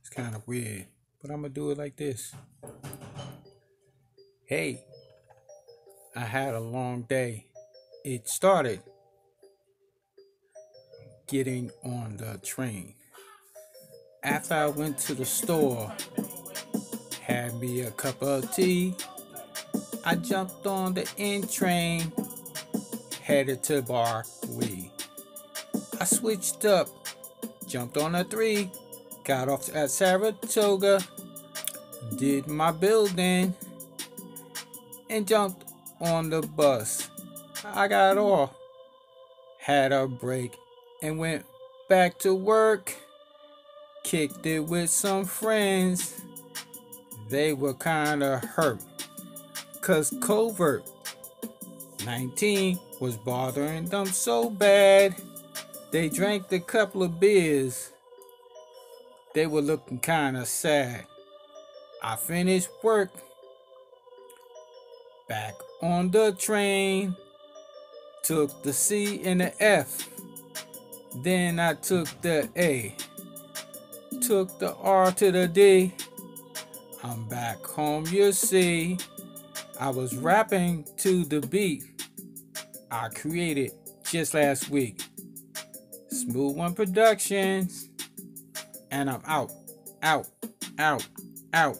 It's kind of weird, but I'm gonna do it like this. Hey, I had a long day. It started getting on the train. After I went to the store, had me a cup of tea, I jumped on the N train, headed to Berkeley. I switched up, jumped on a three, got off at Saratoga, did my building, and jumped on the bus. I got off, had a break, and went back to work. Kicked it with some friends. They were kinda hurt. Cause COVID 19 was bothering them so bad. They drank a couple of beers. They were looking kinda sad. I finished work. Back on the train. Took the C and the F. Then I took the A. Took the R to the D. I'm back home, you see. I was rapping to the beat I created just last week. Smooth One Productions. And I'm out, out, out, out.